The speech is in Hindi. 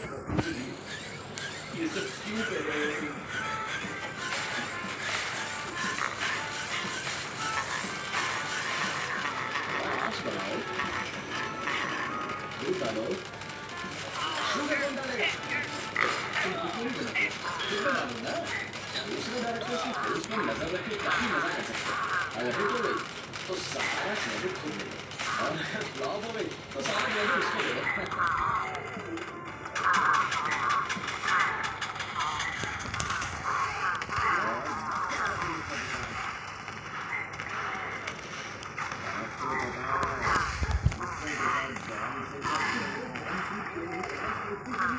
ये सब क्यों कर रहे हो बनाओ दूध डालो शुगर कम डालेगा डालो ना दूसरे डायरेक्टर की फोर्स में नज़र रख के काफ़ी मज़ा कर सकते हैं अगर हिट हो गई तो सारा क्रेडिट खुद मिलेगा और फ्लॉप हो गई तो सारा क्रेडिट उसको मिलेगा